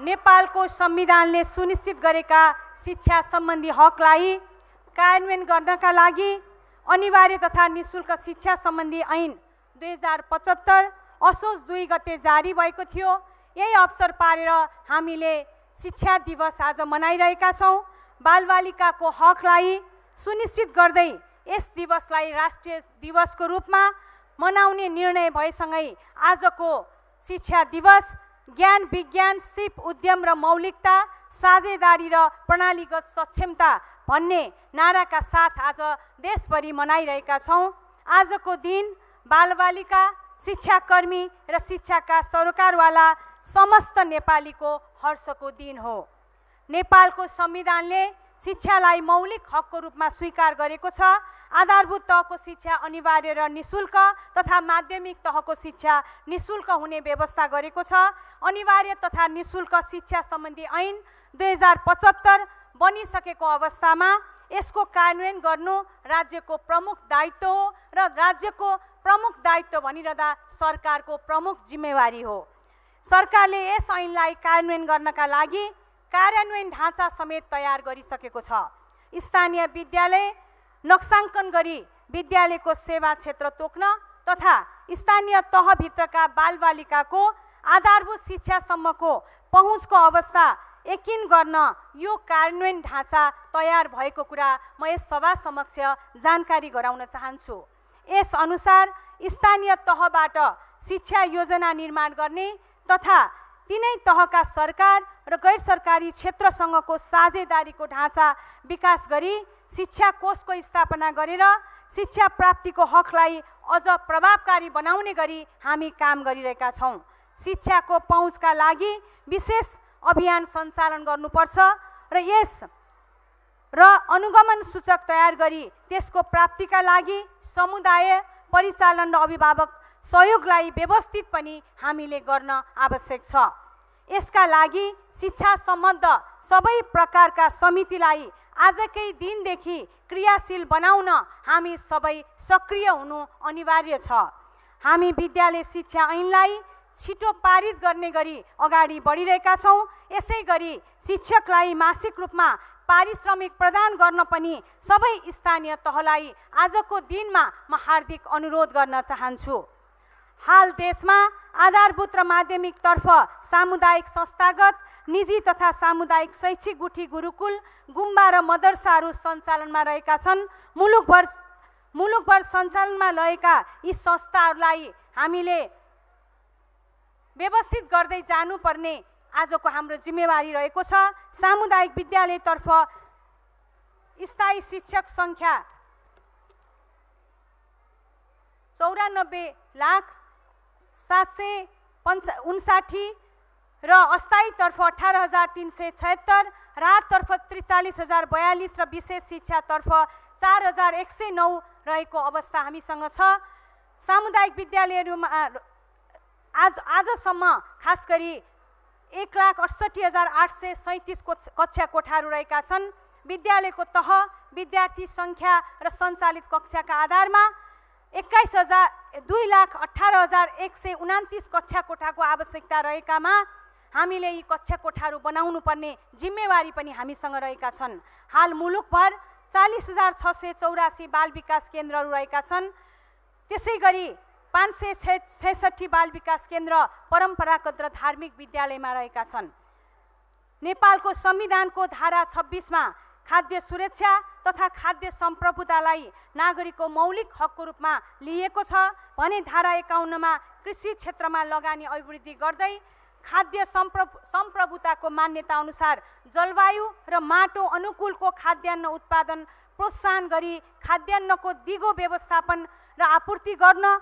नेपालको संविधानले सुनिश्चित गरेका शिक्षा सम्बन्धी हकलाई कार्यान्वयन गर्नका लागि अनिवार्य तथा निशुल्क शिक्षा सम्बन्धी ऐन दुई हजार पचहत्तर असोज दुई गते जारी भएको थियो। यही अवसर पारेर हामीले शिक्षा दिवस आज मनाइरहेका छौँ। बालबालिकाको हकलाई सुनिश्चित गर्दै यस दिवसलाई राष्ट्रिय दिवसको रूपमा मनाउने निर्णय भएसँगै आजको शिक्षा दिवस ज्ञान विज्ञान सिप उद्यम र मौलिकता साझेदारी र प्रणालीगत सक्षमता भन्ने नाराका साथ आज देशभरि मनाइरहेका छौँ। आजको दिन बालबालिका शिक्षाकर्मी र शिक्षाका सरोकारवाला समस्त नेपालीको हर्षको दिन हो। नेपालको संविधानले शिक्षालाई मौलिक हकको रूपमा स्वीकार गरेको छ। आधारभूत तहको शिक्षा अनिवार्य र निशुल्क तथा माध्यमिक तहको शिक्षा निशुल्क हुने व्यवस्था गरेको छ। अनिवार्य तथा निशुल्क शिक्षा सम्बन्धी ऐन दुई हजार पचहत्तर बनिसकेको अवस्थामा यसको कार्यान्वयन गर्नु राज्यको प्रमुख दायित्व हो र राज्यको प्रमुख दायित्व भनिरहँदा सरकारको प्रमुख जिम्मेवारी हो। सरकारले यस ऐनलाई कार्यान्वयन गर्नका लागि कार्यान्वयन ढाँचा समेत तयार गरिसकेको छ। स्थानीय विद्यालय नक्साङ्कन गरी विद्यालयको सेवा क्षेत्र तोक्न तथा स्थानीय तहभित्रका बालबालिकाको आधारभूत शिक्षासम्मको पहुँचको अवस्था यकिन गर्न यो कार्यान्वयन ढाँचा तयार भएको कुरा म यस सभा समक्ष जानकारी गराउन चाहन्छु। यस अनुसार स्थानीय तहबाट शिक्षा योजना निर्माण गर्ने तथा तिनै तहका सरकार र गैर सरकारी क्षेत्रसँगको साझेदारीको ढाँचा विकास गरी शिक्षा कोषको स्थापना गरेर शिक्षा प्राप्तिको हकलाई अझ प्रभावकारी बनाउने गरी हामी काम गरिरहेका छौँ। शिक्षाको पहुँचका लागि विशेष अभियान सञ्चालन गर्नुपर्छ र यस र अनुगमन सूचक तयार गरी त्यसको प्राप्तिका लागि समुदाय परिचालन र अभिभावक सहयोगलाई व्यवस्थित पनि हामीले गर्न आवश्यक छ। यसका लागि शिक्षा सम्बद्ध सबै प्रकारका समितिलाई आजकै दिनदेखि क्रियाशील बनाउन हामी सबै सक्रिय हुनु अनिवार्य छ। हामी विद्यालय शिक्षा ऐनलाई छिटो पारित गर्ने गरी अगाडि बढिरहेका छौँ। यसै गरी शिक्षकलाई मासिक रूपमा पारिश्रमिक प्रदान गर्न पनि सबै स्थानीय तहलाई आजको दिनमा म हार्दिक अनुरोध गर्न चाहन्छु। हाल देशमा आधारभूत र माध्यमिकतर्फ सामुदायिक संस्थागत निजी तथा सामुदायिक शैक्षिक गुठी गुरुकुल गुम्बा र मदरसाहरू सञ्चालनमा रहेका छन्। मुलुकभर मुलुकभर सञ्चालनमा रहेका यी संस्थाहरूलाई हामीले व्यवस्थित गर्दै जानुपर्ने आजको हाम्रो जिम्मेवारी रहेको छ। सामुदायिक विद्यालयतर्फ स्थायी शिक्षक सङ्ख्या चौरानब्बे लाख सात सय पन्चा उन्साठी र अस्थायीतर्फ अठार हजार तिन सय छयत्तर राहततर्फ त्रिचालिस हजार बयालिस र विशेष शिक्षातर्फ चार हजार एक सय नौ रहेको अवस्था हामीसँग छ। सामुदायिक विद्यालयहरूमा आज आजसम्म खास गरी एक लाख अडसट्ठी हजार आठ सय सैँतिस कक्षा कोठाहरू रहेका छन्। विद्यालयको तह विद्यार्थी सङ्ख्या र सञ्चालित कक्षाका आधारमा एक्काइस हजार दुई लाख अठार हजार एक सय उनातिस कक्षा कोठाको आवश्यकता रहेकामा हामीले यी कक्षा कोठाहरू बनाउनु पर्ने जिम्मेवारी पनि हामीसँग रहेका छन्। हाल मुलुकभर चालिस हजार छ सय चौरासी बाल विकास केन्द्रहरू रहेका छन्। त्यसै गरी पाँच सय छै छैसठी बाल विकास केन्द्र परम्परागत र धार्मिक विद्यालयमा रहेका छन्। नेपालको संविधानको धारा छब्बिसमा खाद्य सुरक्षा तथा खाद्य सम्प्रभुतालाई नागरिकको मौलिक हकको रूपमा लिएको छ भने धारा एकाउन्नमा कृषि क्षेत्रमा लगानी अभिवृद्धि गर्दै खाद्य सम्प्र सम्प्रभुताको मान्यता अनुसार जलवायु र माटो अनुकूलको खाद्यान्न उत्पादन प्रोत्साहन गरी खाद्यान्नको दिगो व्यवस्थापन र आपूर्ति गर्न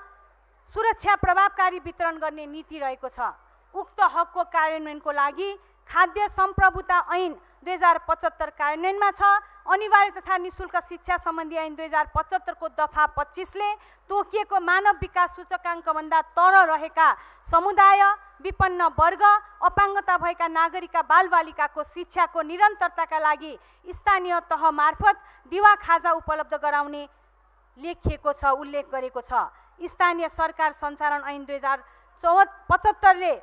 सुरक्षा प्रभावकारी वितरण गर्ने नीति रहेको छ। उक्त हकको कार्यान्वयनको लागि खाद्य सम्प्रभुता ऐन दुई हजार पचहत्तर कार्यान्वयनमा छ। अनिवार्य तथा निशुल्क शिक्षा सम्बन्धी ऐन दुई हजार पचहत्तरको दफा पच्चिसले तोकिएको मानव विकास सूचकाङ्कभन्दा तर रहेका समुदाय विपन्न वर्ग अपाङ्गता भएका नागरिकका बालबालिकाको शिक्षाको निरन्तरताका लागि स्थानीय तह मार्फत दिवा खाजा उपलब्ध गराउने लेखिएको छ उल्लेख गरेको छ। स्थानीय सरकार सञ्चालन ऐन दुई हजार चौ पचहत्तरले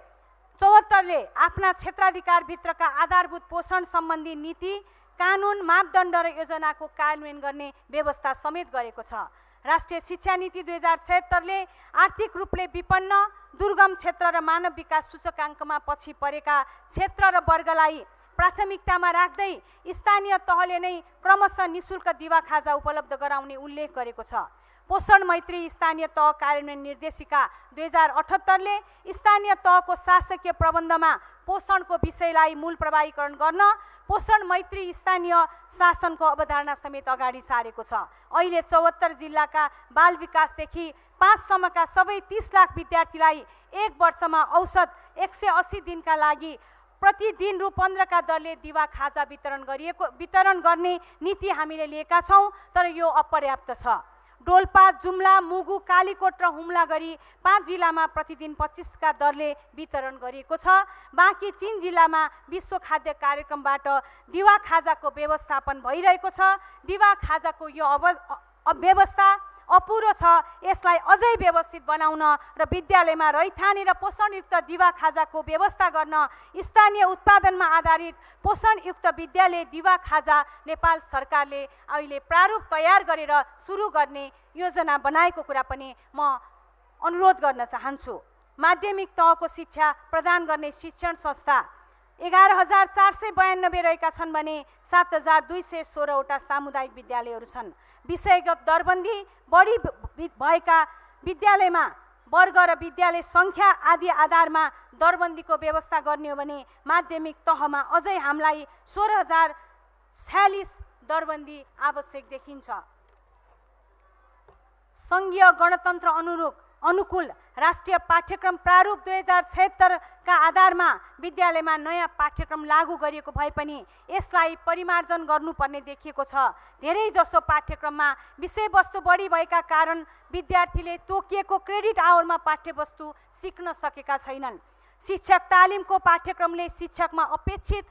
चौहत्तरले आफ्ना क्षेत्राधिकारभित्रका आधारभूत पोषण सम्बन्धी नीति कानुन मापदण्ड र योजनाको कार्यान्वयन गर्ने व्यवस्था समेत गरेको छ। राष्ट्रिय शिक्षा नीति दुई हजार छयत्तरले आर्थिक रूपले विपन्न दुर्गम क्षेत्र र मानव विकास सूचकाङ्कमा पछि परेका क्षेत्र र वर्गलाई प्राथमिकतामा राख्दै स्थानीय तहले नै क्रमशः निशुल्क दिवा खाजा उपलब्ध गराउने उल्लेख गरेको छ। पोषण मैत्री स्थानीय तह कार्यान्वयन निर्देशिका दुई हजार अठहत्तरले स्थानीय तहको शासकीय प्रबन्धमा पोषणको विषयलाई मूल प्रभावीकरण गर्न पोषण मैत्री स्थानीय शासनको अवधारणा समेत अगाडि सारेको छ। अहिले चौहत्तर जिल्लाका बाल विकासदेखि पाँचसम्मका सबै तिस लाख विद्यार्थीलाई एक वर्षमा औसत एक सय अस्सी दिनका लागि प्रतिदिन रु पन्ध्रका दरले दिवा खाजा वितरण गरिएको वितरण गर्ने नीति हामीले लिएका छौँ तर यो अपर्याप्त छ। डोल्पा जुम्ला मुगु कालीकोट र हुम्ला गरी पाँच जिल्लामा प्रतिदिन पच्चिसका दरले वितरण गरिएको छ। बाँकी तिन जिल्लामा विश्व खाद्य कार्यक्रमबाट दिवा खाजाको व्यवस्थापन भइरहेको छ। दिवा खाजाको यो अव व्यवस्था अपुरो छ। यसलाई अझै व्यवस्थित बनाउन र विद्यालयमा रैथाने र पोषणयुक्त दिवा खाजाको व्यवस्था गर्न स्थानीय उत्पादनमा आधारित पोषणयुक्त विद्यालय दिवा खाजा नेपाल सरकारले अहिले प्रारूप तयार गरेर सुरु गर्ने योजना बनाएको कुरा पनि म अनुरोध गर्न चाहन्छु। माध्यमिक तहको शिक्षा प्रदान गर्ने शिक्षण संस्था एघार हजार चार सय बयानब्बे रहेका छन् भने सात हजार दुई सय सोह्रवटा सामुदायिक विद्यालयहरू छन्। विषयगत दरबन्दी बढी भएका विद्यालयमा वर्ग र विद्यालय सङ्ख्या आदि आधारमा दरबन्दीको व्यवस्था गर्ने हो भने माध्यमिक तहमा अझै हामीलाई सोह्र हजार छ्यालिस दरबन्दी आवश्यक देखिन्छ। सङ्घीय गणतन्त्र अनुरूप अनुकूल राष्ट्रिय पाठ्यक्रम प्रारूप दुई हजार छयत्तरका आधारमा विद्यालयमा नयाँ पाठ्यक्रम लागू गरिएको भए पनि यसलाई परिमार्जन गर्नुपर्ने देखिएको छ। धेरैजसो पाठ्यक्रममा विषयवस्तु बढी भएका कारण विद्यार्थीले तोकिएको क्रेडिट आवरमा पाठ्यवस्तु सिक्न सकेका छैनन्। शिक्षक तालिमको पाठ्यक्रमले शिक्षकमा अपेक्षित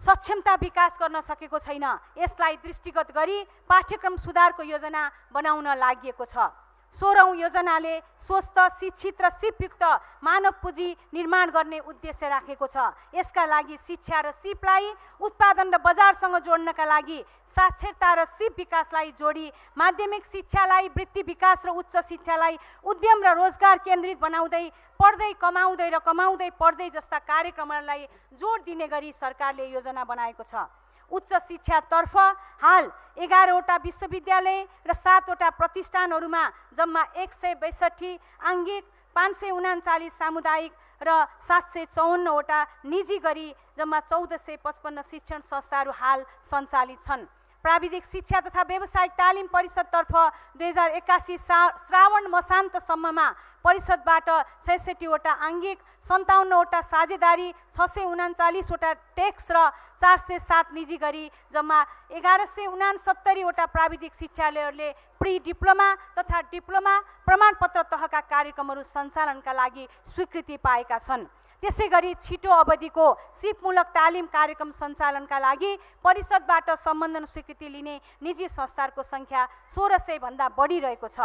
सक्षमता विकास गर्न सकेको छैन। यसलाई दृष्टिगत गरी पाठ्यक्रम सुधारको योजना बनाउन लागि छ। सोह्रौँ योजनाले स्वस्थ शिक्षित र सिपयुक्त मानव पुँजी निर्माण गर्ने उद्देश्य राखेको छ। यसका लागि शिक्षा र सिपलाई उत्पादन र बजारसँग जोड्नका लागि साक्षरता र सिप विकासलाई जोडी माध्यमिक शिक्षालाई वृत्ति विकास र उच्च शिक्षालाई उद्यम र रोजगार केन्द्रित बनाउँदै पढ्दै कमाउँदै र कमाउँदै पढ्दै जस्ता कार्यक्रमहरूलाई जोड दिने गरी सरकारले योजना बनाएको छ। उच्च शिक्षातर्फ हाल एघारवटा विश्वविद्यालय र सातवटा प्रतिष्ठानहरूमा जम्मा एक सय बैसठी आङ्गिक पाँच सय उनाचालिस सामुदायिक र सात सय चौवन्नवटा निजी गरी जम्मा चौध सय पचपन्न शिक्षण संस्थाहरू हाल सञ्चालित छन्। प्राविधिक शिक्षा तथा व्यावसायिक तालिम परिषदतर्फ दुई हजार एक्कासी सा श्रावण मसान्तसम्ममा परिषदबाट छैसठीवटा आङ्गिक सन्ताउन्नवटा साझेदारी छ सय उनाचालिसवटा टेक्स र चार सय सात निजी गरी जम्मा एघार सय उनासत्तरीवटा प्राविधिक शिक्षालयहरूले प्रि डिप्लोमा तथा डिप्लोमा प्रमाणपत्र तहका कार्यक्रमहरू सञ्चालनका लागि स्वीकृति पाएका छन्। त्यसै गरी छिटो अवधिको सिपमूलक तालिम कार्यक्रम सञ्चालनका लागि परिषदबाट सम्बन्धन स्वीकृति लिने निजी संस्थाहरूको सङ्ख्या सोह्र सयभन्दा बढिरहेको छ।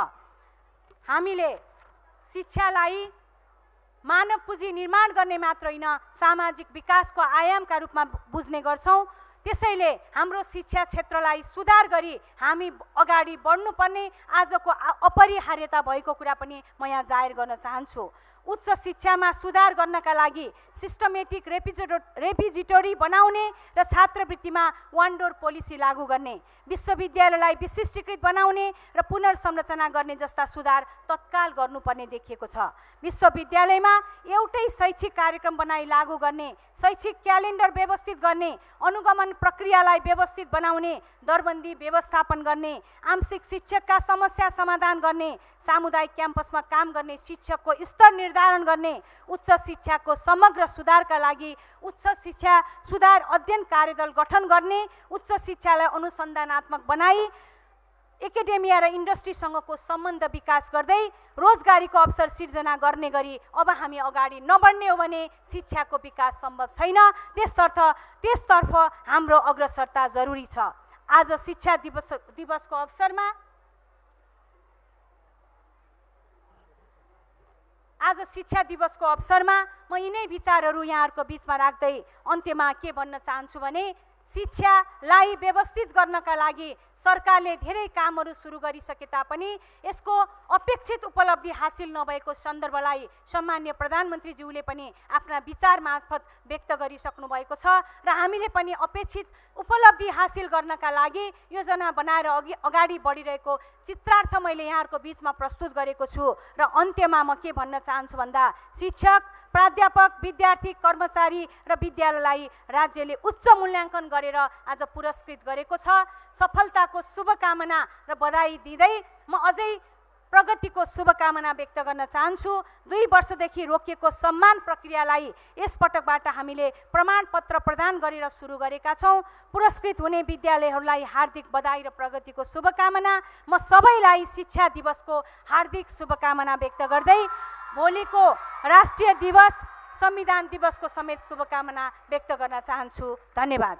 हामीले शिक्षालाई मानव पुँजी निर्माण गर्ने मात्र होइन सामाजिक विकासको आयामका रूपमा बुझ्ने गर्छौँ। त्यसैले हाम्रो शिक्षा क्षेत्रलाई सुधार गरी हामी अगाडि बढ्नुपर्ने आजको अपरिहार्यता भएको कुरा पनि म यहाँ जाहेर गर्न चाहन्छु। उच्च शिक्षामा सुधार गर्नका लागि सिस्टमेटिक रेपिजिटो रेपिजिटोरी बनाउने र छात्रवृत्तिमा वान डोर पोलिसी लागू गर्ने विश्वविद्यालयलाई विशिष्टीकृत बनाउने र पुनर्संरचना गर्ने जस्ता सुधार तत्काल गर्नुपर्ने देखिएको छ। विश्वविद्यालयमा एउटै शैक्षिक कार्यक्रम बनाई लागू गर्ने शैक्षिक क्यालेन्डर व्यवस्थित गर्ने अनुगमन प्रक्रियालाई व्यवस्थित बनाउने दरबन्दी व्यवस्थापन गर्ने आंशिक शिक्षकका समस्या समाधान गर्ने सामुदायिक क्याम्पसमा काम गर्ने शिक्षकको स्तर निर्धारण गर्ने उच्च शिक्षाको समग्र सुधारका लागि उच्च शिक्षा सुधार अध्ययन कार्यदल गठन गर्ने उच्च शिक्षालाई अनुसन्धानात्मक बनाई एकाडेमिया र इन्डस्ट्रीसँगको सम्बन्ध विकास गर्दै रोजगारीको अवसर सिर्जना गर्ने गरी अब हामी अगाडि नबढ्ने हो भने शिक्षाको विकास सम्भव छैन। त्यसतर्फ त्यसतर्फ हाम्रो अग्रसरता जरुरी छ। आज शिक्षा दिवस दिवसको अवसरमा आज शिक्षा दिवसको अवसरमा म यिनै विचारहरू यहाँहरूको बिचमा राख्दै अन्त्यमा के भन्न चाहन्छु भने शिक्षालाई व्यवस्थित गर्नका लागि सरकारले धेरै कामहरू सुरु गरिसके तापनि यसको अपेक्षित उपलब्धि हासिल नभएको सन्दर्भलाई सम्मान्य प्रधानमन्त्रीज्यूले पनि आफ्ना विचार मार्फत व्यक्त गरिसक्नु भएको छ र हामीले पनि अपेक्षित उपलब्धि हासिल गर्नका लागि योजना बनाएर अघि अगाडि बढिरहेको चित्रार्थ मैले यहाँहरूको बिचमा प्रस्तुत गरेको छु र अन्त्यमा म के भन्न चाहन्छु भन्दा शिक्षक प्राध्यापक विद्यार्थी कर्मचारी र विद्यालयलाई राज्यले उच्च मूल्याङ्कन गरेर आज पुरस्कृत गरेको छ। सफलताको शुभकामना र बधाई दिँदै म अझै प्रगतिको शुभकामना व्यक्त गर्न चाहन्छु। दुई वर्षदेखि रोकिएको सम्मान प्रक्रियालाई यसपटकबाट हामीले प्रमाणपत्र प्रदान गरेर सुरु गरेका छौँ। पुरस्कृत हुने विद्यालयहरूलाई हार्दिक बधाई र प्रगतिको शुभकामना। म सबैलाई शिक्षा दिवसको हार्दिक शुभकामना व्यक्त गर्दै भोलिको राष्ट्रिय दिवस संविधान दिवसको समेत शुभकामना व्यक्त गर्न चाहन्छु। धन्यवाद।